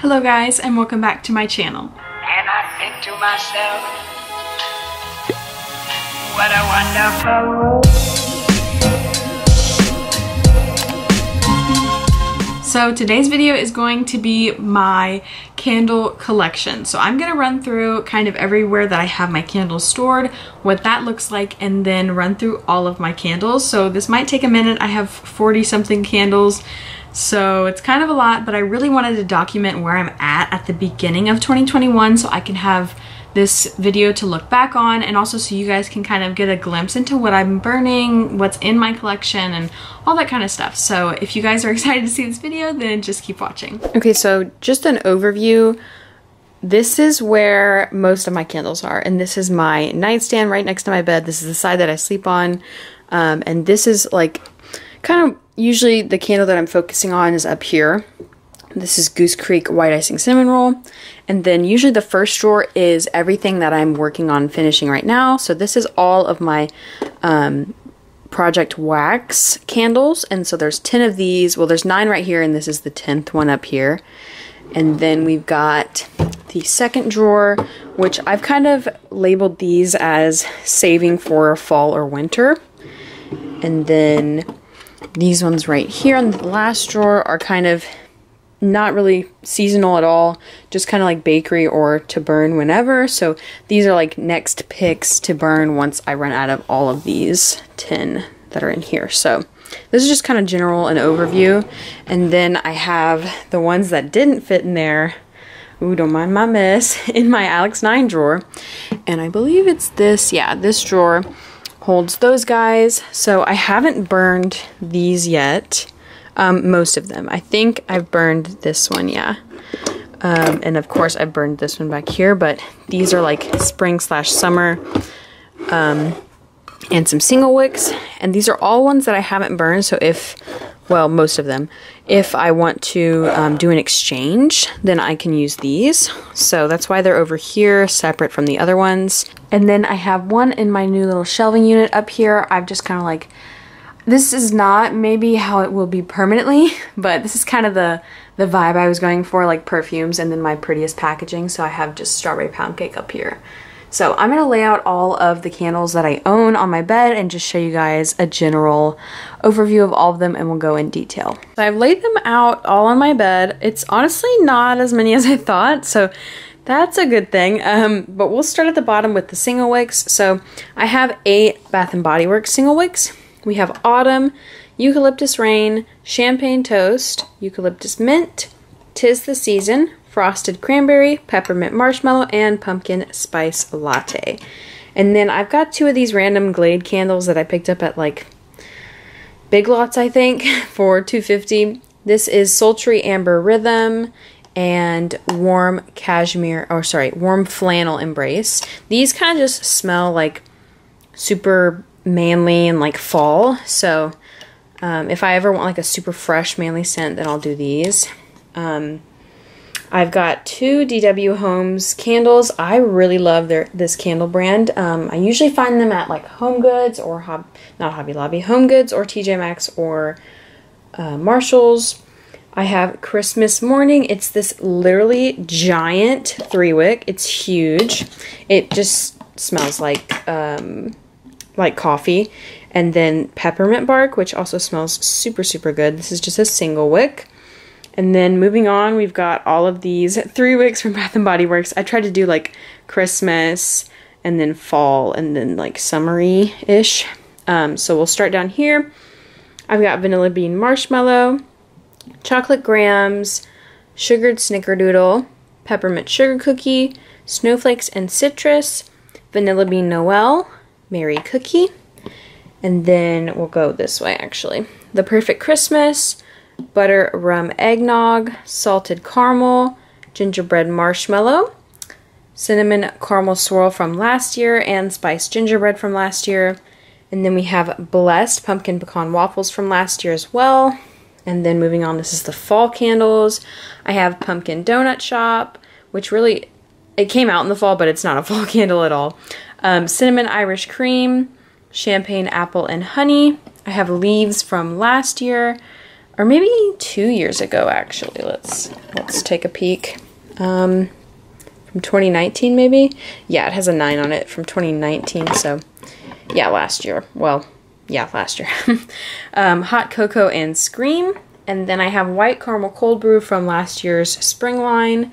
Hello guys and welcome back to my channel. And I think to myself, what a wonderful world. So today's video is going to be my candle collection. So I'm going to run through kind of everywhere that I have my candles stored, what that looks like, and then run through all of my candles. So this might take a minute. I have 40 something candles. So it's kind of a lot, but I really wanted to document where I'm at at the beginning of 2021 so I can have this video to look back on and also so you guys can kind of get a glimpse into what I'm burning, what's in my collection and all that kind of stuff. So if you guys are excited to see this video, then just keep watching. Okay, so just an overview. This is where most of my candles are and this is my nightstand right next to my bed. This is the side that I sleep on um, and this is like kind of usually the candle that I'm focusing on is up here. This is Goose Creek White Icing Cinnamon Roll. And then usually the first drawer is everything that I'm working on finishing right now. So this is all of my um, Project Wax candles. And so there's 10 of these. Well, there's nine right here, and this is the 10th one up here. And then we've got the second drawer, which I've kind of labeled these as saving for fall or winter. And then these ones right here in the last drawer are kind of not really seasonal at all, just kind of like bakery or to burn whenever. So these are like next picks to burn once I run out of all of these 10 that are in here. So this is just kind of general and overview. And then I have the ones that didn't fit in there. Ooh, don't mind my mess. In my Alex 9 drawer. And I believe it's this, yeah, this drawer holds those guys. So I haven't burned these yet. Um, most of them. I think I've burned this one, yeah. Um, and of course I've burned this one back here, but these are like spring slash summer. Um, and some single wicks. And these are all ones that I haven't burned. So if, well, most of them, if I want to um, do an exchange, then I can use these. So that's why they're over here, separate from the other ones. And then I have one in my new little shelving unit up here. I've just kind of like, this is not maybe how it will be permanently, but this is kind of the, the vibe I was going for, like perfumes and then my prettiest packaging. So I have just strawberry pound cake up here. So I'm going to lay out all of the candles that I own on my bed and just show you guys a general overview of all of them and we'll go in detail. So I've laid them out all on my bed. It's honestly not as many as I thought. So that's a good thing. Um, but we'll start at the bottom with the single wicks. So I have eight Bath & Body Works single wicks. We have Autumn, Eucalyptus Rain, Champagne Toast, Eucalyptus Mint, Tis the Season, Frosted Cranberry, Peppermint Marshmallow, and Pumpkin Spice Latte. And then I've got two of these random Glade candles that I picked up at like Big Lots, I think, for 250 This is Sultry Amber Rhythm and warm cashmere, or sorry, warm flannel embrace. These kind of just smell like super manly and like fall. So um, if I ever want like a super fresh manly scent, then I'll do these. Um, I've got two DW Homes candles. I really love their this candle brand. Um, I usually find them at like Home Goods or Hob not Hobby Lobby, Home Goods or TJ Maxx or uh, Marshalls. I have Christmas Morning. It's this literally giant three wick. It's huge. It just smells like um, like coffee. And then peppermint bark, which also smells super, super good. This is just a single wick. And then moving on, we've got all of these three wicks from Bath & Body Works. I tried to do like Christmas and then fall and then like summery-ish. Um, so we'll start down here. I've got Vanilla Bean Marshmallow, chocolate grams, sugared snickerdoodle, peppermint sugar cookie, snowflakes and citrus, vanilla bean noel, Merry cookie, and then we'll go this way actually. The perfect Christmas, butter rum eggnog, salted caramel, gingerbread marshmallow, cinnamon caramel swirl from last year, and spiced gingerbread from last year. And then we have blessed pumpkin pecan waffles from last year as well. And then moving on, this is the fall candles. I have pumpkin donut shop, which really, it came out in the fall, but it's not a fall candle at all. Um, cinnamon Irish cream, champagne apple and honey. I have leaves from last year. Or maybe two years ago actually. Let's let's take a peek. Um, from 2019 maybe. Yeah, it has a nine on it from 2019. So yeah, last year. Well, yeah, last year. um, hot cocoa and scream. And then I have white caramel cold brew from last year's spring line.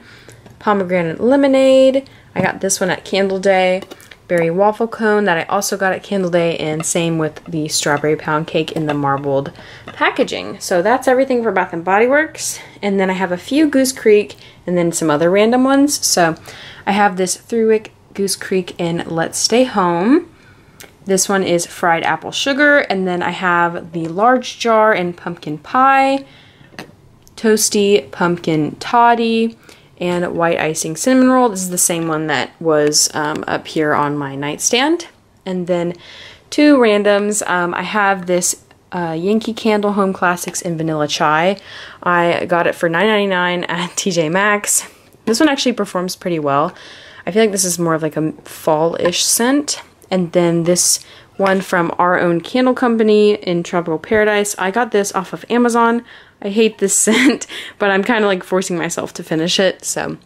Pomegranate lemonade. I got this one at Candle Day berry waffle cone that I also got at Candle Day and same with the strawberry pound cake in the marbled packaging. So that's everything for Bath & Body Works. And then I have a few Goose Creek and then some other random ones. So I have this Three Wick Goose Creek in Let's Stay Home. This one is fried apple sugar and then I have the large jar in pumpkin pie, toasty pumpkin toddy, and white icing cinnamon roll. This is the same one that was um, up here on my nightstand. And then two randoms. Um, I have this uh, Yankee Candle Home Classics in Vanilla Chai. I got it for $9.99 at TJ Maxx. This one actually performs pretty well. I feel like this is more of like a fall-ish scent. And then this one from our own candle company in Tropical Paradise. I got this off of Amazon. I hate this scent, but I'm kind of like forcing myself to finish it. So,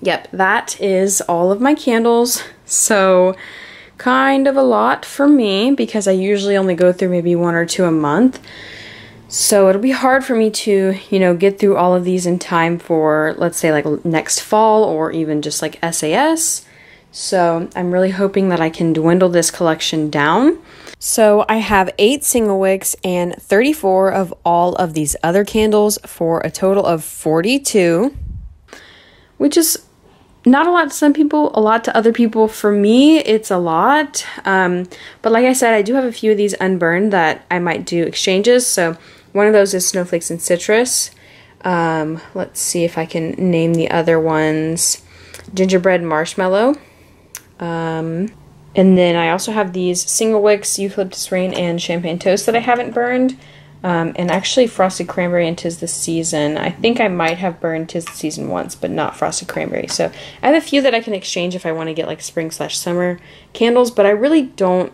yep, that is all of my candles. So, kind of a lot for me because I usually only go through maybe one or two a month. So it'll be hard for me to, you know, get through all of these in time for, let's say, like next fall or even just like SAS. So I'm really hoping that I can dwindle this collection down. So I have eight single wicks and 34 of all of these other candles for a total of 42, which is not a lot to some people, a lot to other people. For me, it's a lot. Um, but like I said, I do have a few of these unburned that I might do exchanges. So one of those is snowflakes and citrus. Um, let's see if I can name the other ones. Gingerbread marshmallow. Um, and then I also have these single wicks, eucalyptus rain, and champagne toast that I haven't burned. Um, and actually frosted cranberry and tis the season. I think I might have burned tis the season once, but not frosted cranberry. So I have a few that I can exchange if I want to get like spring slash summer candles, but I really don't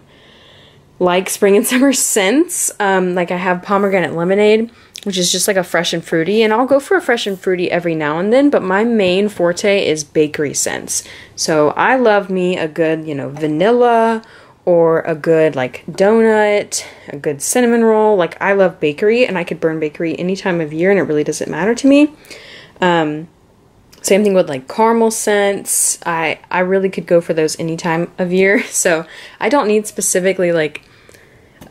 like spring and summer scents. Um, like I have pomegranate lemonade, which is just like a fresh and fruity. And I'll go for a fresh and fruity every now and then, but my main forte is bakery scents. So I love me a good, you know, vanilla or a good like donut, a good cinnamon roll. Like I love bakery and I could burn bakery any time of year and it really doesn't matter to me. Um, same thing with like caramel scents. I I really could go for those any time of year. So I don't need specifically like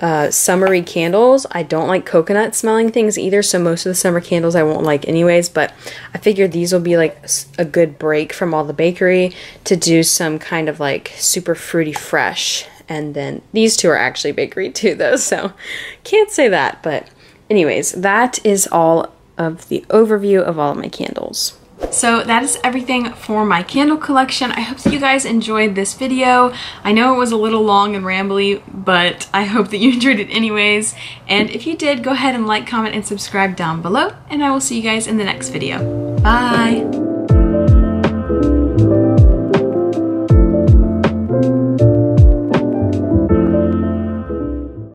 uh, summery candles. I don't like coconut smelling things either, so most of the summer candles I won't like anyways, but I figured these will be like a good break from all the bakery to do some kind of like super fruity fresh. And then these two are actually bakery too though, so can't say that, but anyways, that is all of the overview of all of my candles. So that is everything for my candle collection. I hope that you guys enjoyed this video. I know it was a little long and rambly, but I hope that you enjoyed it anyways. And if you did, go ahead and like, comment, and subscribe down below, and I will see you guys in the next video. Bye!